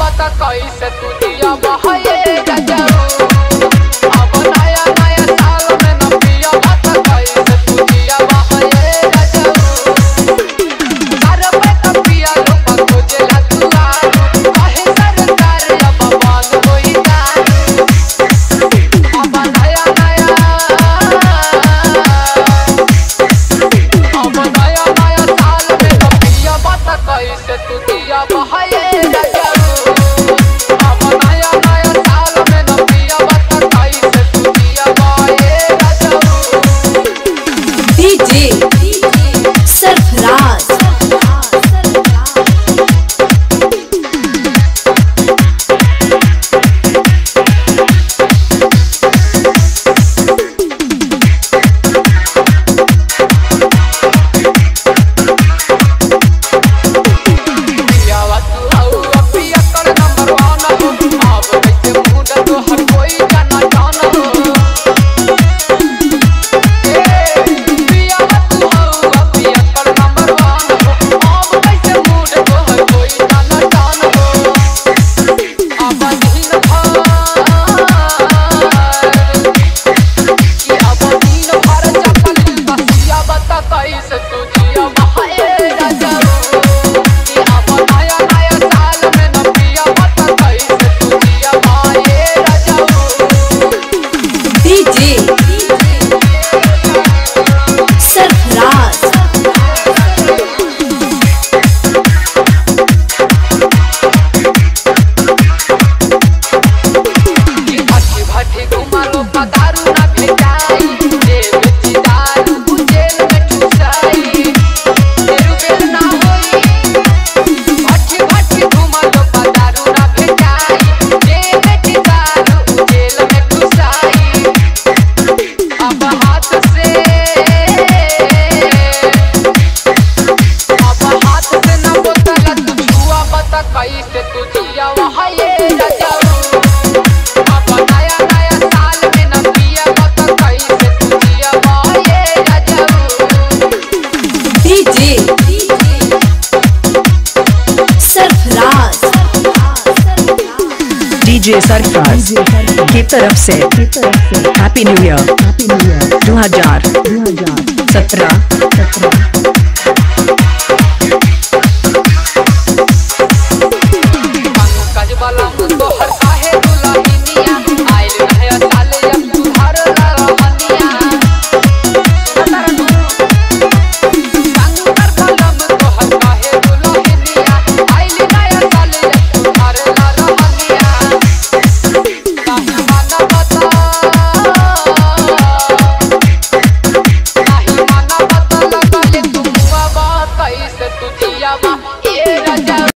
बता कैसे तू दिया बहाई। डीजे सरकार की तरफ़ से हैप्पी न्यू ईयर दो हज़ार सत्रह।